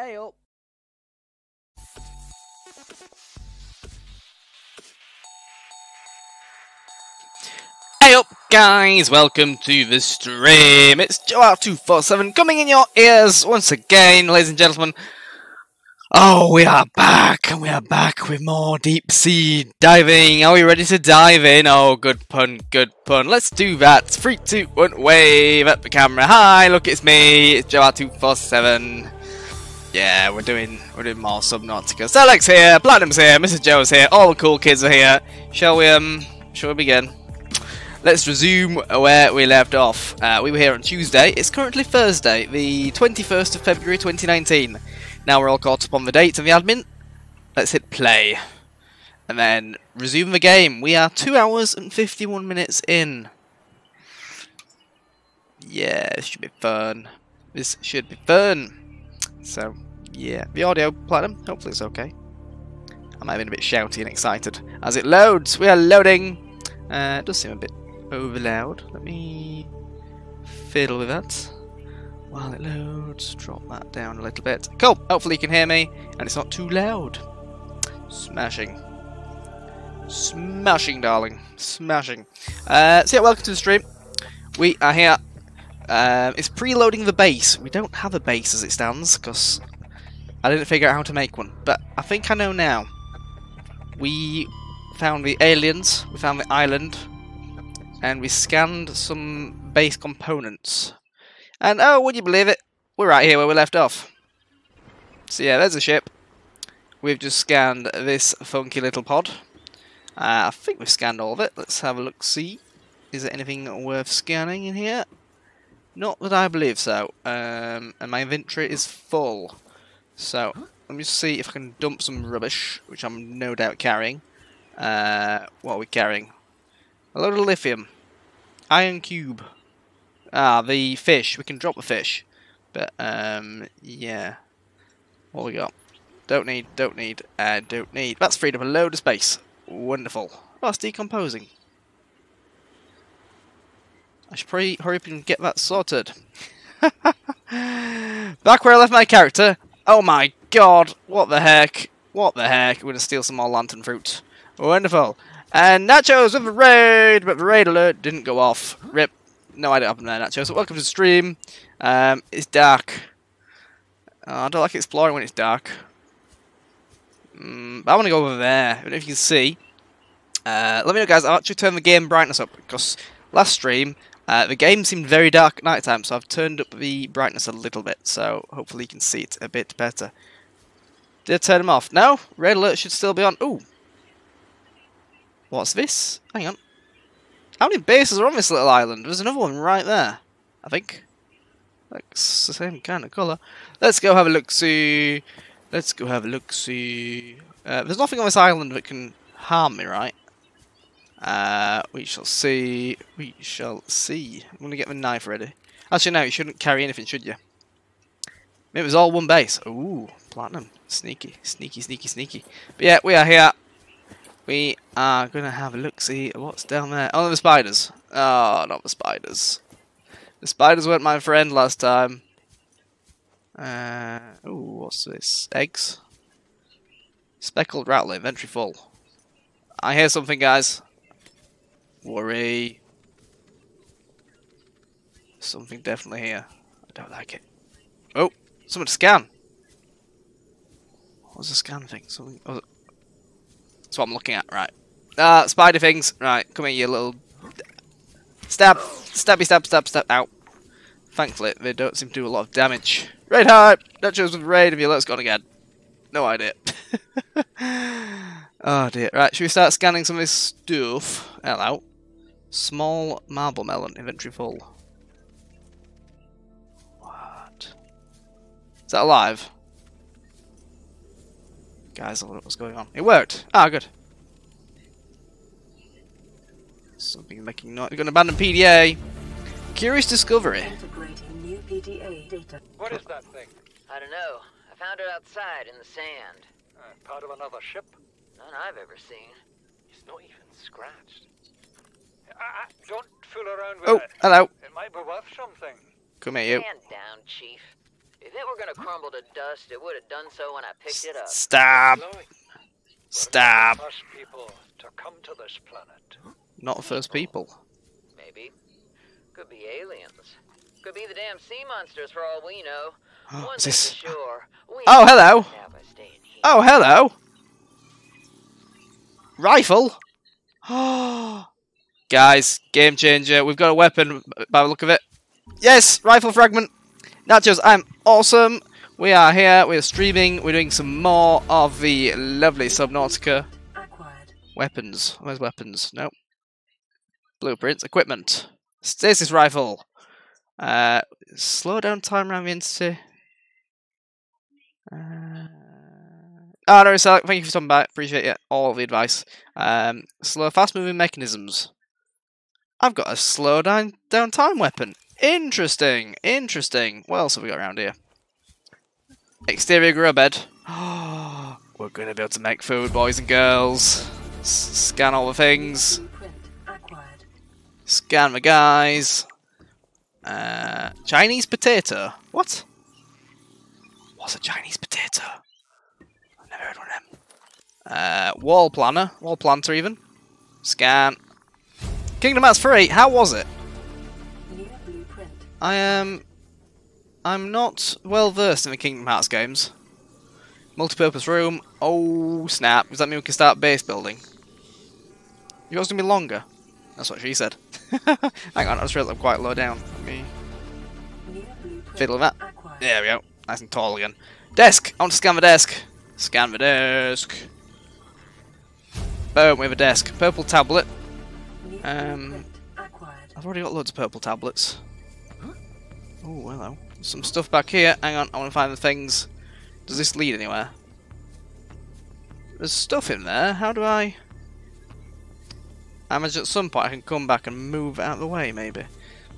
Hey up. Hey up, guys! Welcome to the stream. It's Joe247 coming in your ears once again, ladies and gentlemen. Oh, we are back, and we are back with more deep sea diving. Are we ready to dive in? Oh, good pun, good pun. Let's do that. Three, two, one, wave at the camera. Hi, look, it's me. It's Joe247. Yeah, we're doing we're doing more Subnautica. So Alex here, Platinum's here, Mrs. Joe's here, all the cool kids are here. Shall we um shall we begin? Let's resume where we left off. Uh, we were here on Tuesday. It's currently Thursday, the 21st of February 2019. Now we're all caught up on the dates and the admin. Let's hit play. And then resume the game. We are 2 hours and 51 minutes in. Yeah, this should be fun. This should be fun. So, yeah. The audio, Platinum, hopefully it's okay. I might have been a bit shouty and excited. As it loads, we are loading. Uh, it does seem a bit over loud. Let me fiddle with that while it loads. Drop that down a little bit. Cool. Hopefully you can hear me and it's not too loud. Smashing. Smashing, darling. Smashing. Uh, so yeah, welcome to the stream. We are here. Um, it's preloading the base. We don't have a base as it stands because I didn't figure out how to make one. But I think I know now. We found the aliens. We found the island and we scanned some base components. And oh, would you believe it? We're right here where we left off. So yeah, there's a ship. We've just scanned this funky little pod. Uh, I think we've scanned all of it. Let's have a look see. Is there anything worth scanning in here? Not that I believe so. Um, and my inventory is full. So, let me see if I can dump some rubbish, which I'm no doubt carrying. Uh, what are we carrying? A load of lithium. Ion cube. Ah, the fish. We can drop the fish. But, um, yeah. What we got? Don't need, don't need, uh, don't need. That's freed up a load of space. Wonderful. Oh, it's decomposing. I should probably hurry up and get that sorted. Back where I left my character. Oh my god, what the heck? What the heck? We're to steal some more lantern fruit. Wonderful. And Nachos with the raid, but the raid alert didn't go off. Rip. No idea what happened there, Nachos. So welcome to the stream. Um, it's dark. Oh, I don't like exploring when it's dark. Mm, I want to go over there. I don't know if you can see. Uh, let me know, guys. I'll actually turn the game brightness up because last stream uh, the game seemed very dark at night time, so I've turned up the brightness a little bit. So hopefully you can see it a bit better. Did I turn them off? No. Red alert should still be on. Ooh. What's this? Hang on. How many bases are on this little island? There's another one right there. I think. Looks the same kind of colour. Let's go have a look see. Let's go have a look see. Uh, there's nothing on this island that can harm me, right? Uh, we shall see. We shall see. I'm going to get the knife ready. Actually, no, you shouldn't carry anything, should you? It was all one base. Ooh, platinum. Sneaky, sneaky, sneaky, sneaky. But yeah, we are here. We are going to have a look, see what's down there. Oh, the spiders. Oh, not the spiders. The spiders weren't my friend last time. Uh, ooh, what's this? Eggs? Speckled rattler, inventory full. I hear something, guys. Worry. Something definitely here. I don't like it. Oh, someone to scan. What was the scan thing? Something. Oh, that's what I'm looking at, right. Ah, spider things. Right, come here, you little... Stab! Stabby stab, stab, stab. Out. Thankfully, they don't seem to do a lot of damage. Raid hype! Nachos with raid if your alert's gone again. No idea. oh dear. Right, should we start scanning some of this stuff? Hello. Small marble melon, inventory full. What? Is that alive? Guys, I don't know what's going on. It worked! Ah, good. Something making noise. We're going to abandon PDA. Curious discovery. What is that thing? I don't know. I found it outside in the sand. Uh, part of another ship? None I've ever seen. It's not even scratched. Uh, don't fool around with oh, it. hello. It might be worth something. Come here, you. Stand down, Chief. If it were gonna crumble to dust, it would have done so when I picked it up. Stab! Glowing. Stab! First people to come to this planet. Not the first people. Maybe. Could be aliens. Could be the damn sea monsters for all we know. One Is this? sure. We Oh, hello! have by staying here. Oh, hello! Rifle! Guys, game changer. We've got a weapon by the look of it. Yes, rifle fragment. Nachos, I'm awesome. We are here. We're streaming. We're doing some more of the lovely Subnautica weapons. Where's weapons? Nope. Blueprints. Equipment. Stasis rifle. Uh, slow down time around the entity. Uh, oh, no, so thank you for coming back. Appreciate it. All the advice. Um, slow, fast moving mechanisms. I've got a slow down, down time weapon. Interesting. Interesting. What else have we got around here? Exterior grow bed. We're going to be able to make food, boys and girls. S- scan all the things. Scan the guys. Uh, Chinese potato. What? What's a Chinese potato? I've never heard one of them. Uh, wall planner. Wall planter, even. Scan. Kingdom Hearts 3. How was it? I am. I'm not well versed in the Kingdom Hearts games. Multi-purpose room. Oh snap! Does that mean we can start base building? Yours gonna be longer. That's what she said. Hang on, I just realised I'm quite low down. Let me fiddle that. There we go. Nice and tall again. Desk. I want to scan the desk. Scan the desk. Boom. We have a desk. Purple tablet. Um. I've already got loads of purple tablets. Oh, hello. Some stuff back here. Hang on, I want to find the things. Does this lead anywhere? There's stuff in there. How do I... I imagine at some point I can come back and move out of the way, maybe.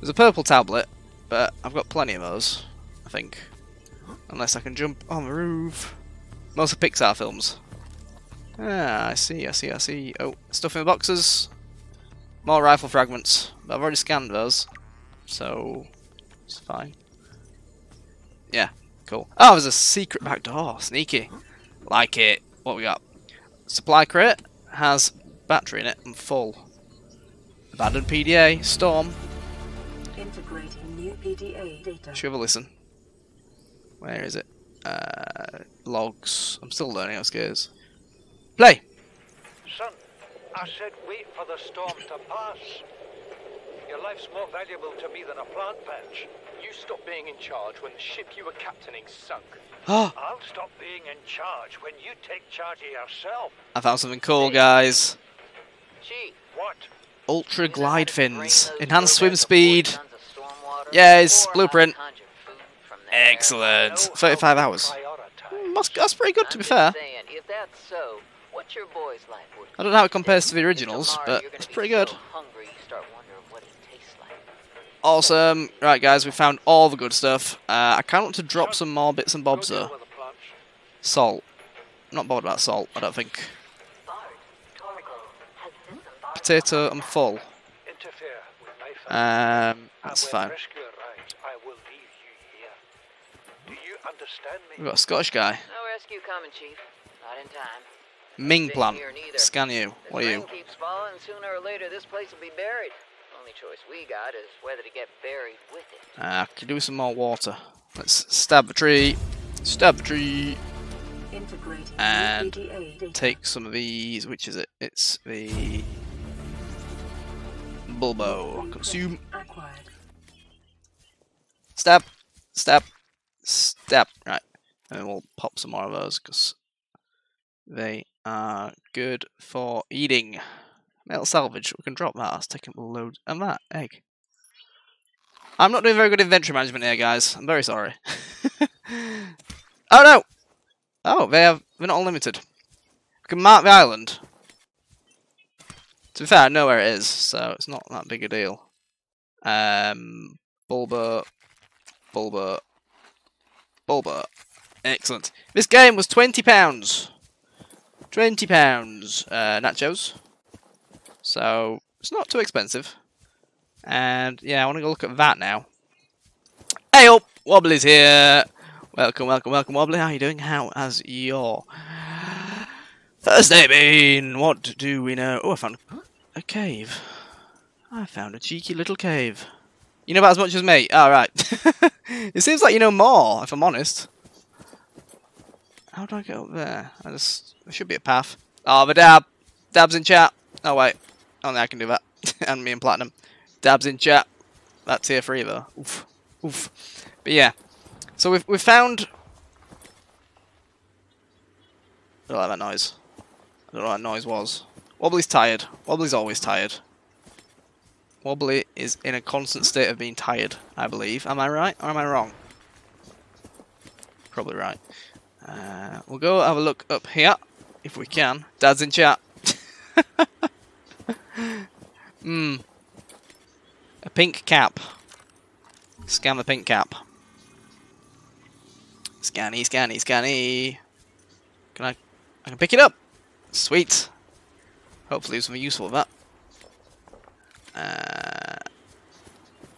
There's a purple tablet, but I've got plenty of those, I think. Unless I can jump on the roof. Most of Pixar films. Ah, I see, I see, I see. Oh, stuff in the boxes. More rifle fragments, but I've already scanned those, so it's fine. Yeah, cool. Oh, there's a secret back door. Sneaky. Like it. What we got? Supply crate has battery in it and full. Abandoned PDA. Storm. Integrating new PDA data. Should have a listen. Where is it? Uh, logs. I'm still learning how skills. Play. Son, I said wait for the storm to pass. Your life's more valuable to me than a plant patch. You stopped being in charge when the ship you were captaining sunk. Oh, I'll stop being in charge when you take charge of yourself. I found something cool, guys. Gee, What? Ultra you know how glide fins. Enhanced swim speed. four tons of stormwater, Yes, or how to blueprint. conjure food from the air? Excellent. 35 hours. That's, that's pretty good, to be fair. Saying, if that's so, what's your boy's worth? I don't know how it compares to the originals, but it's pretty good. hungry, you start wondering what it tastes like. Awesome. Right, guys, we found all the good stuff. Uh, I kind of want to drop some more bits and bobs, though. with the plants. Salt. I'm not bothered about salt, I don't think. Potato, I'm full. Interfere with my family. Um, that's fine. when rescue arrives, I will leave you here. Do you understand me? We've got a Scottish guy. No rescue coming, Chief. Not in time. Ming Been plant. Scan you. What are you? keeps falling, sooner or later this place will be buried. Only choice we got is whether to get buried with it. Uh, I could do some more water. Let's stab the tree. Stab the tree. Integrating And new PDA data. Take some of these. Which is it? It's the Bulbo. Consume. Acquired. Stab. Stab. Stab. Right. And we'll pop some more of those because they are good for eating. Metal salvage. We can drop that. Let's take a load. And that egg. I'm not doing very good inventory management here, guys. I'm very sorry. oh no! Oh, they have. They're not unlimited. We can mark the island. To be fair, I know where it is, so it's not that big a deal. Um, Bulba, Bulba, Bulba. Excellent. This game was twenty pounds. Twenty pounds. Uh, nachos. So it's not too expensive. And yeah, I want to go look at that now. Hey up, Wobbly's here. Welcome, welcome, welcome, Wobbly. How are you doing? How has your Thursday been? What do we know? Oh, I found a cave. I found a cheeky little cave. You know about as much as me? Alright. it seems like you know more, if I'm honest. How do I get up there? I just... There should be a path. Oh, the dab. Dab's in chat. Oh, wait. Only I can do that. and me and Platinum. Dab's in chat. That's tier 3, though. Oof. Oof. But yeah. So we've, we've found... I don't like that noise. I don't know what that noise was. Wobbly's tired. Wobbly's always tired. Wobbly is in a constant state of being tired, I believe. Am I right or am I wrong? Probably right. Uh, we'll go have a look up here, if we can. Dad's in chat. Hmm. a pink cap. Scan the pink cap. Scanny, scanny, scanny. Can I? I can pick it up. Sweet. Hopefully, there's something useful with that. Uh,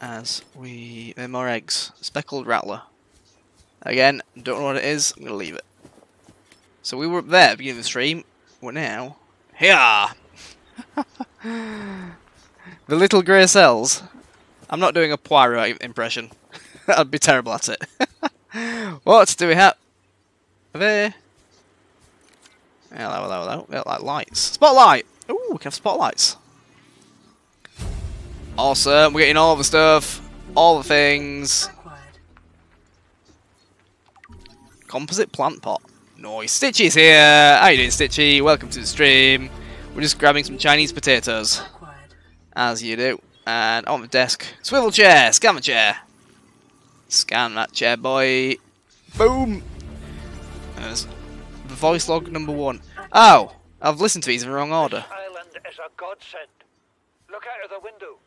as we, there are more eggs. Speckled rattler. Again, don't know what it is. I'm gonna leave it. So we were up there at the beginning of the stream. We're now here. the little grey cells. I'm not doing a Poirot impression. I'd be terrible at it. what do we have there? Hello, hello, hello. Got like lights. Spotlight! Ooh, we can have spotlights. Awesome, we're getting all the stuff, all the things. Composite plant pot. Nice. Stitchy's here! How you doing, Stitchy? Welcome to the stream. We're just grabbing some Chinese potatoes, as you do. And on the desk, swivel chair, scan the chair. Scan that chair, boy. Boom! There's the voice log number one. Oh, I've listened to these in the wrong order. Island is a godsend. Look out of the window.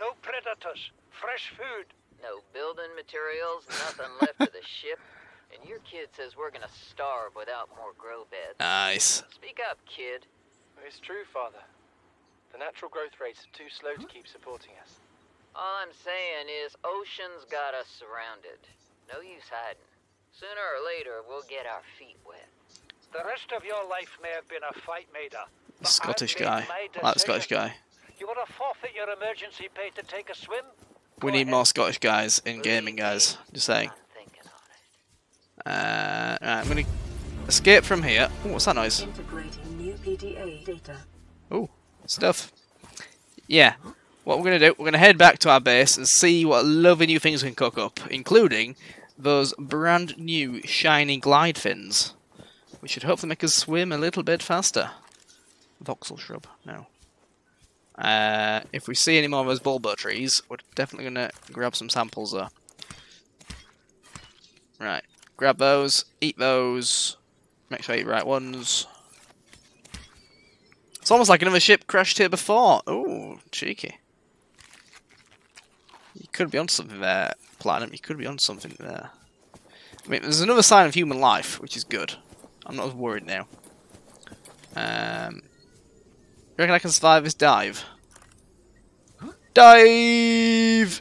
No predators. Fresh food. No building materials, nothing left of the ship. And your kid says we're gonna starve without more grow beds. Nice. Speak up, kid. It's true, Father. The natural growth rates are too slow to keep supporting us. All I'm saying is ocean's got us surrounded. No use hiding. Sooner or later, we'll get our feet wet. The rest of your life may have been a fight, Maida. Scottish made guy. my like the Scottish guy. You want to forfeit your emergency pay to take a swim? We Go need ahead. more Scottish guys in gaming, guys. Just saying. I'm thinking on it. Uh, right, I'm gonna escape from here. Ooh, what's that noise? Integrating new PDA data. Ooh, stuff. Yeah. What we're gonna do, we're gonna head back to our base and see what lovely new things we can cook up, including those brand new shiny glide fins, which should hopefully make us swim a little bit faster. Voxel shrub, no. Uh, if we see any more of those bulbo trees, we're definitely gonna grab some samples there. Right, grab those, eat those, make sure I eat the right ones. It's almost like another ship crashed here before. Ooh, cheeky. You could be on something there, Platinum. You could be on something there. I mean, there's another sign of human life, which is good. I'm not as worried now. Um, you reckon I can survive this dive? Dive!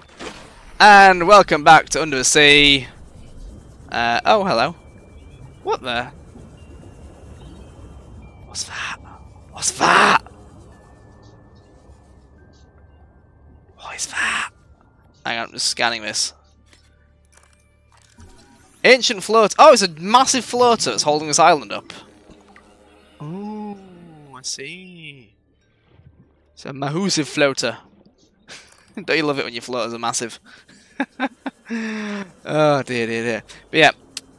And welcome back to Under the Sea. Uh, oh, hello. What the? What's that? What's that? What is that? Hang on, I'm just scanning this. Ancient float. Oh, it's a massive floater that's holding this island up. Oh, I see. It's a massive floater. Don't you love it when your floaters are massive? oh dear, dear, dear. But yeah,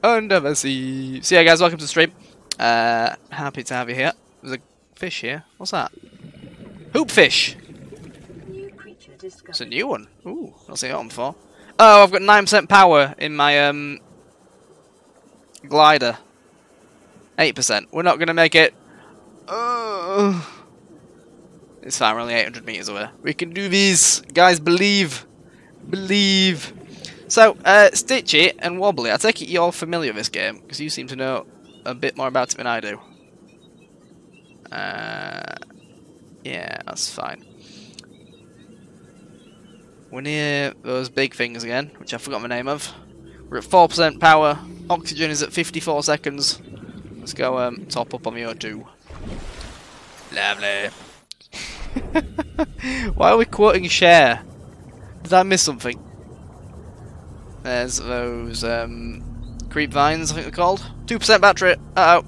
under the sea. So yeah, guys, welcome to the stream. Uh, happy to have you here. There's a fish here. What's that? Hoopfish. It's a new one. Ooh, that one before. Oh, I've got nine percent power in my um glider. Eight percent. We're not gonna make it. Uh, it's fine. We're only eight hundred meters away. We can do these, guys. Believe, believe. So, uh, Stitchy and Wobbly. I take it you're familiar with this game because you seem to know a bit more about it than I do. Uh, yeah, that's fine. We're near those big things again, which I forgot the name of. We're at 4% power. Oxygen is at 54 seconds. Let's go um, top up on the O2. Lovely. Why are we quoting Cher? Did I miss something? There's those um, creep vines, I think they're called. 2% battery. Uh oh.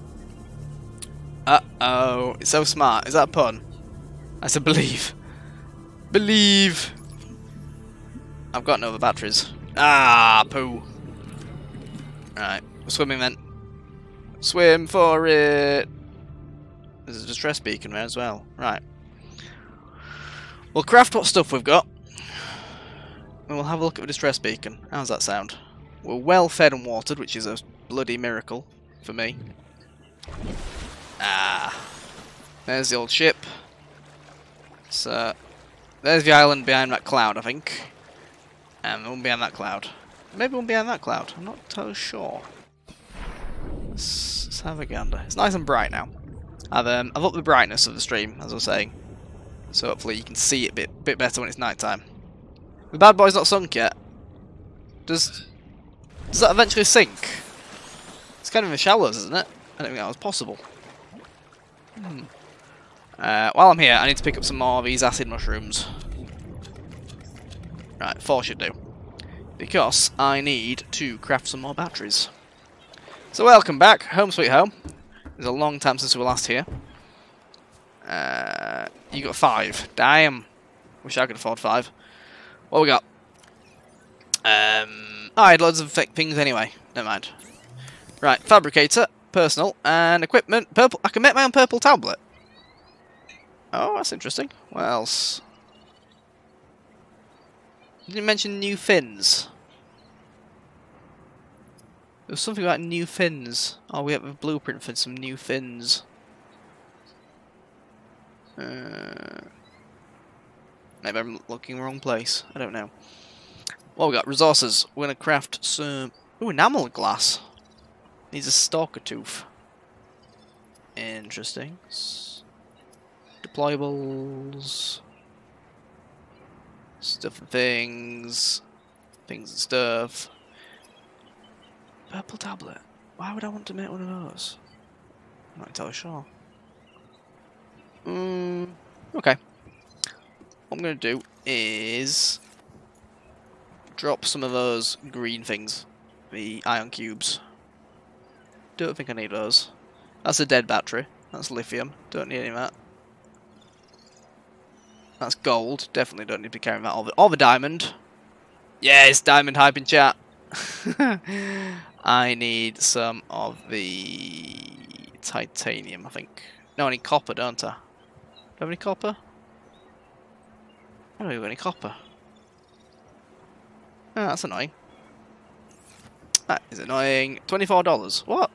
Uh oh. It's so smart. Is that a pun? I said believe. Believe. I've got no other batteries. Ah, poo. Right, we're swimming then. Swim for it. There's a distress beacon there as well. Right. We'll craft what stuff we've got. We'll have a look at the distress beacon. How's that sound? We're well fed and watered, which is a bloody miracle for me. Ah. There's the old ship. So, there's the island behind that cloud, I think. And the one behind that cloud. Maybe one behind that cloud. I'm not totally sure. Let's, let's have a gander. It's nice and bright now. I've um, I've upped the brightness of the stream, as I was saying. So hopefully you can see it a bit, bit better when it's night time. The bad boy's not sunk yet. Does does that eventually sink? It's kind of in the shallows, isn't it? I don't think that was possible. Hmm. Uh, while I'm here, I need to pick up some more of these acid mushrooms. Right, four should do. Because I need to craft some more batteries. So welcome back, home sweet home. It's a long time since we were last here. Uh, you got five. Damn. Wish I could afford five. What we got? Um, I had loads of fake things anyway. Never mind. Right, fabricator, personal, and equipment. Purple. I can make my own purple tablet. Oh, that's interesting. What else? didn't mention new fins? There was something about new fins. Oh, we have a blueprint for some new fins. Uh, maybe I'm looking wrong place. I don't know. Well, we got? Resources. We're gonna craft some. Ooh, enamel glass. Needs a stalker tooth. Interesting. Deployables. Stuff and things. Things and stuff. Purple tablet. Why would I want to make one of those? I'm not entirely sure. Mm, okay. What I'm going to do is drop some of those green things, the ion cubes. Don't think I need those. That's a dead battery. That's lithium. Don't need any of that. That's gold. Definitely don't need to be carrying that. Or the, or the diamond. Yes, diamond hype in chat. I need some of the titanium, I think. No, I need copper, don't I? Do I have any copper? I don't have any copper. Oh, that's annoying. That is annoying. $24. What?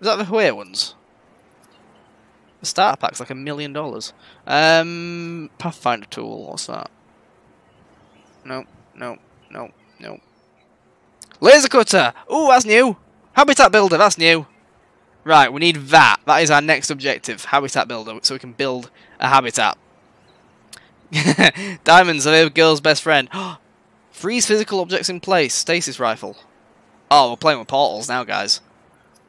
Is that the Huawei ones? The starter pack's like a million dollars. Um, Pathfinder tool, what's that? No, no, no, no. Laser cutter! Ooh, that's new! Habitat builder, that's new! Right, we need that. That is our next objective. Habitat builder, so we can build a habitat. Diamonds are the girl's best friend. Freeze physical objects in place. Stasis rifle. Oh, we're playing with portals now, guys.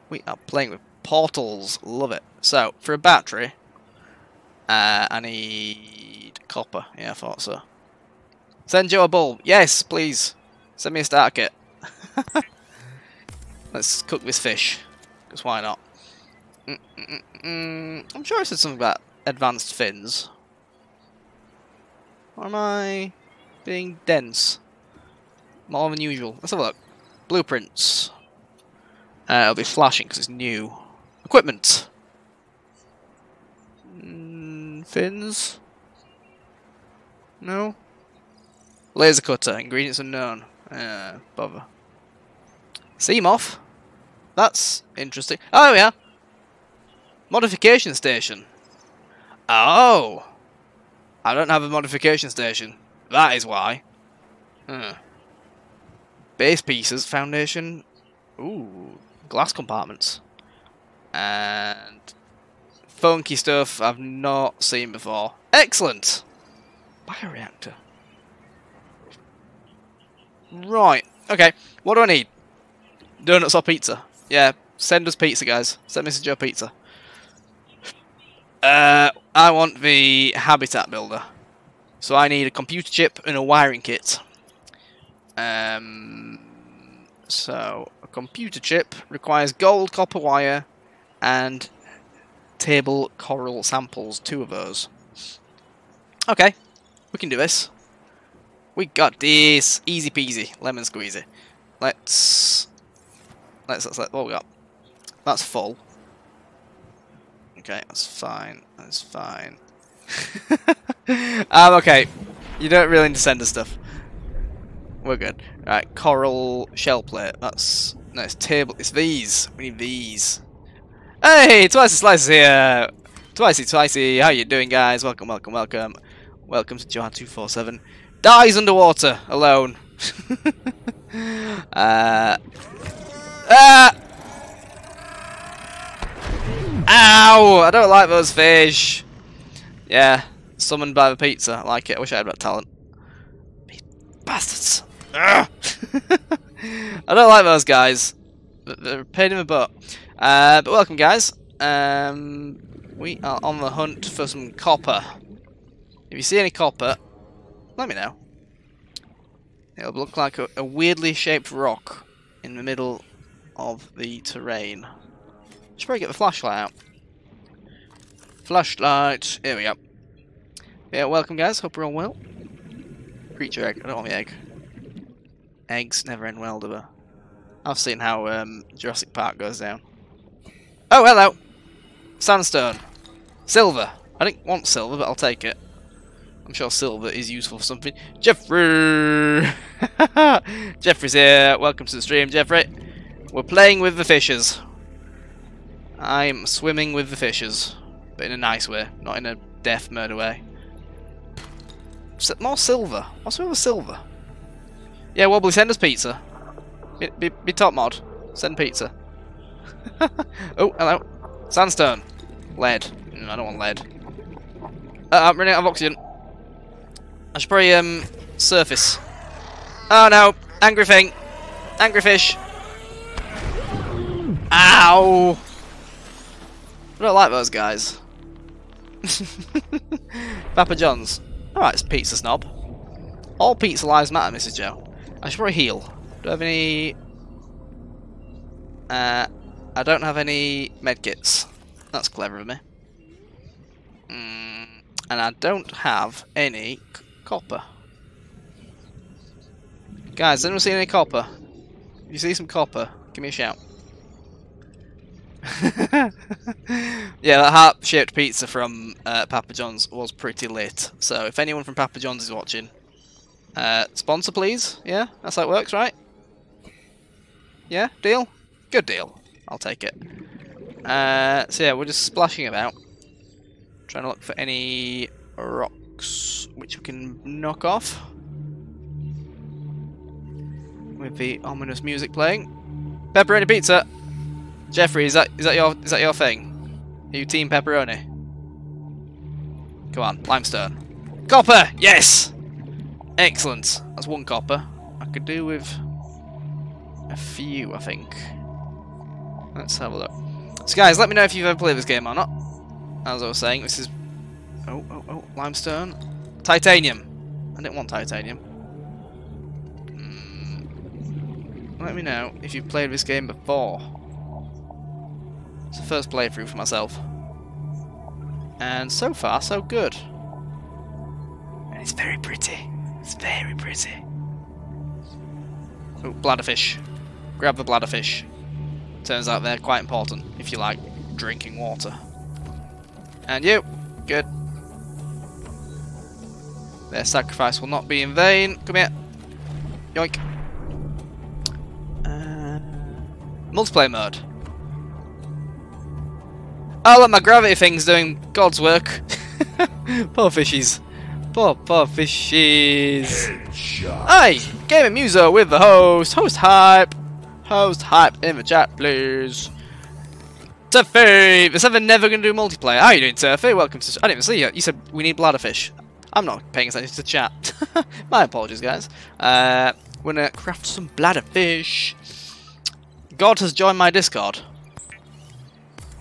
We are playing with portals. Love it. So, for a battery, uh, I need copper. Yeah, I thought so. Send Joe a bulb. Yes, please. Send me a starter kit. Let's cook this fish. Because why not? Mm -mm -mm I'm sure I said something about advanced fins. Or am I being dense? More than usual. Let's have a look. Blueprints. Uh, it'll be flashing because it's new. Equipment. Mm, fins? No? Laser cutter. Ingredients unknown. Uh, bother. Seamoth. That's interesting. Oh, yeah. Modification station. Oh. I don't have a modification station. That is why. Hmm. Base pieces, foundation. Ooh, glass compartments. And funky stuff I've not seen before. Excellent! Bioreactor. Right. Okay. What do I need? Donuts or pizza? Yeah. Send us pizza, guys. Send Mrs. Joe pizza. Uh, I want the habitat builder. So I need a computer chip and a wiring kit. Um, so a computer chip requires gold, copper wire, and table coral samples. Two of those. Okay, we can do this. We got this. Easy peasy, lemon squeezy. Let's let's let's let what we got. That's full. Okay, that's fine. That's fine. um, okay. You don't really need to send us stuff. We're good. Right, coral shell plate. That's no, it's table. It's these. We need these. Hey, twice the slices here. Twicey, twicey. How you doing, guys? Welcome, welcome, welcome. Welcome to JoeR two four seven. Dies underwater alone. uh. Ah! Ow! I don't like those fish. Yeah, summoned by the pizza. I like it. I wish I had that talent. Bastards. I don't like those guys. They're a pain in the butt. Uh, but welcome, guys. Um, we are on the hunt for some copper. If you see any copper, let me know. It'll look like a, a weirdly shaped rock in the middle of the terrain. Should probably get the flashlight out. Flashlight. Here we go. Yeah, welcome guys. Hope we're all well. Creature egg. I don't want the egg. Eggs never end well, do they? I've seen how um, Jurassic Park goes down. Oh, hello! Sandstone. Silver. I didn't want silver, but I'll take it. I'm sure silver is useful for something. Jeffrey! Jeffrey's here. Welcome to the stream, Jeffrey. We're playing with the fishes. I'm swimming with the fishes. But in a nice way, not in a death murder way. More silver. What's with the silver? Yeah, Wobbly, send us pizza. Be, be, be top mod. Send pizza. oh, hello. Sandstone. Lead. Mm, I don't want lead. Uh, I'm running out of oxygen. I should probably um surface. Oh no! Angry thing! Angry fish! Ow! I don't like those guys. Papa John's. Alright, it's pizza snob. All pizza lives matter, Mrs. Joe. I should probably heal. Do I have any... Uh, I don't have any medkits. That's clever of me. Mm, and I don't have any copper. Guys, anyone see any copper? If you see some copper, give me a shout. yeah, that heart-shaped pizza from uh, Papa John's was pretty lit. So if anyone from Papa John's is watching, uh, sponsor please. Yeah, that's how it works, right? Yeah, deal? Good deal. I'll take it. Uh, so yeah, we're just splashing about. Trying to look for any rocks which we can knock off. With the ominous music playing. Pepperoni pizza! Jeffrey, is that is that your is that your thing? Are you team pepperoni? Come on, limestone. Copper! Yes! Excellent. That's one copper. I could do with a few, I think. Let's have a look. So guys, let me know if you've ever played this game or not. As I was saying, this is... Oh, oh, oh, limestone. Titanium. I didn't want titanium. Mm. Let me know if you've played this game before. It's the first playthrough for myself. And so far, so good. And it's very pretty. It's very pretty. Oh, bladderfish. Grab the bladderfish. Turns out they're quite important if you like drinking water. And you. Good. Their sacrifice will not be in vain. Come here. Yoink. Uh, multiplayer mode. Oh, look, my gravity thing's doing God's work. poor fishies. Poor, poor fishies. Hey, Gaming Muso with the host. Host hype. Host hype in the chat, please. Turfy! The seven never gonna do multiplayer. How are you doing, Turfy? Welcome to. I didn't even see you. You said we need bladderfish. I'm not paying attention to chat. My apologies, guys. Uh, We're gonna craft some bladder fish. God has joined my Discord.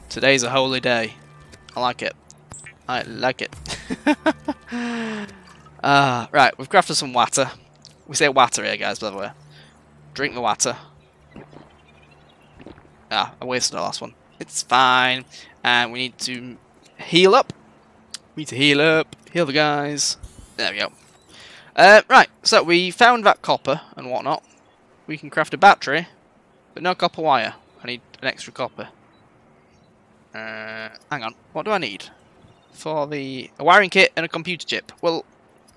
Today's a holy day. I like it. I like it. Ah, right, we've crafted some water. We say water here, guys, by the way. Drink the water. Ah, I wasted the last one. It's fine. And we need to heal up. We need to heal up. Heal the guys. There we go. Uh, right, so we found that copper and whatnot. We can craft a battery, but no copper wire. I need an extra copper. Uh, hang on, what do I need? For the a wiring kit and a computer chip. Well,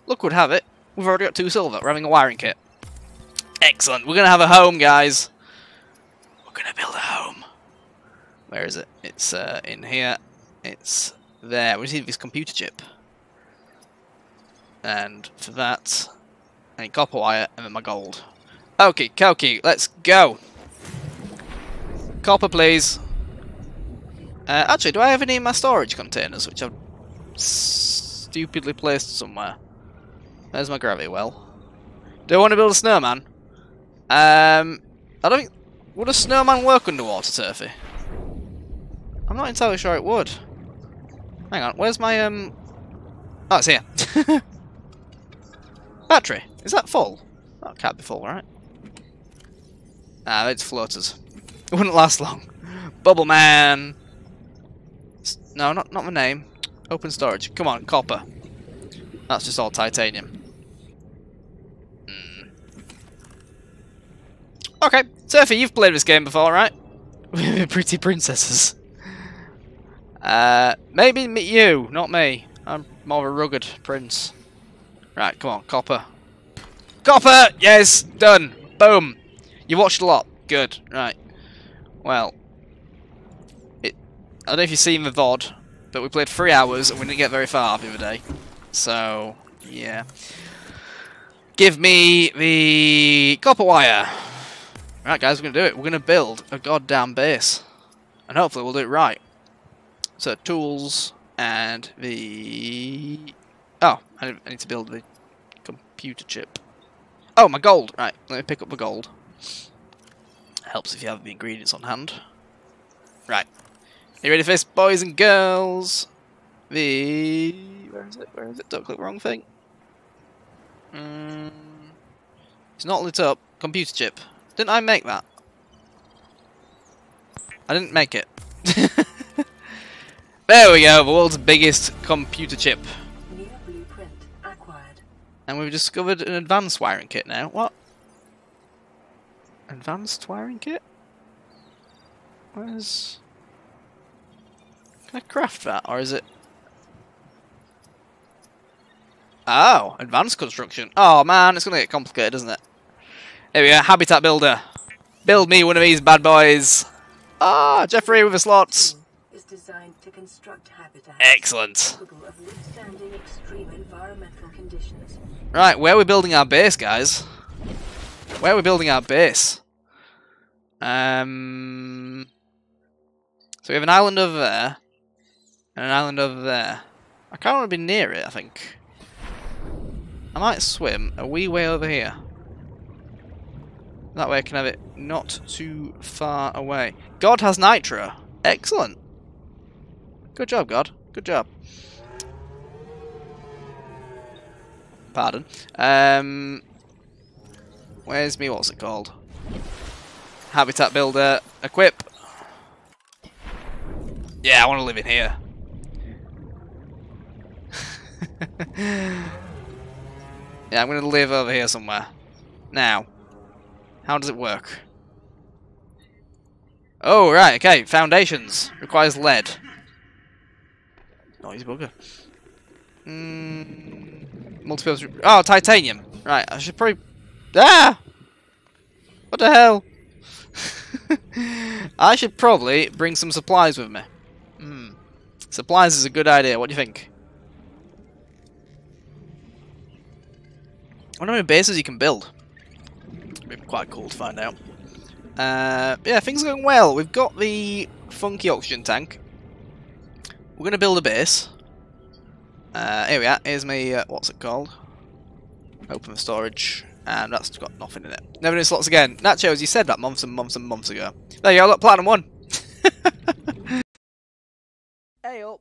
look would have it. We've already got two silver. We're having a wiring kit. Excellent. We're gonna have a home, guys. We're gonna build a home. Where is it? It's uh, in here. It's there. We need this computer chip. And for that, I need copper wire and then my gold. Okay, Koki, let's go. Copper, please. Uh, actually, do I have any in my storage containers, which I've stupidly placed somewhere? There's my gravity well. Do I want to build a snowman? Um, I don't think... Would a snowman work underwater, Turfy? I'm not entirely sure it would. Hang on, where's my, um... Oh, it's here. Battery. Is that full? That can't be full, right? Ah, it's floaters. It wouldn't last long. Bubble Man! No, not, not the name. Open storage. Come on, copper. That's just all titanium. Mm. Okay, Surfy, you've played this game before, right? With pretty princesses. Uh, maybe you, not me. I'm more of a rugged prince. Right, come on, copper. Copper! Yes! Done! Boom! You watched a lot. Good. Right. Well. I don't know if you've seen the VOD, but we played three hours and we didn't get very far the other day. So, yeah. Give me the copper wire. Right, guys, we're going to do it. We're going to build a goddamn base. And hopefully we'll do it right. So, tools and the... Oh, I need to build the computer chip. Oh, my gold! Right, let me pick up the gold. Helps if you have the ingredients on hand. Right. You ready for this, boys and girls? The... Where is it? Where is it? Don't click wrong thing. Mm, it's not lit up. Computer chip. Didn't I make that? I didn't make it. there we go, the world's biggest computer chip. And we've discovered an advanced wiring kit now. What? Advanced wiring kit? Where's... Can I craft that, or is it... Oh, advanced construction. Oh man, it's gonna get complicated, isn't it? Here we go, habitat builder. Build me one of these bad boys. Ah, Jeffrey with the slots. Is designed to construct habitats Excellent. capable of withstanding extreme environmental conditions. Right, where are we building our base, guys? Where are we building our base? Um, so we have an island over there, and an island over there. I kind of want to be near it, I think. I might swim a wee way over here. That way I can have it not too far away. God has nitro. Excellent. Good job, God. Good job. Pardon. Um, where's me? What's it called? Habitat builder. Equip. Yeah, I want to live in here. Yeah, I'm going to live over here somewhere. Now, how does it work? Oh, right, okay. Foundations. Requires lead. Noisy bugger. Mm, multi Oh, titanium. Right, I should probably... Ah! What the hell? I should probably bring some supplies with me. Hmm. Supplies is a good idea. What do you think? Wonder how many bases you can build. It'd be quite cool to find out. Uh, yeah, things are going well. We've got the funky oxygen tank. We're going to build a base. Uh, here we are. Here's my, uh, what's it called? Open the storage. And that's got nothing in it. Never new slots again. Nacho, as you said that months and months and months ago. There you go, look, platinum one. hey up.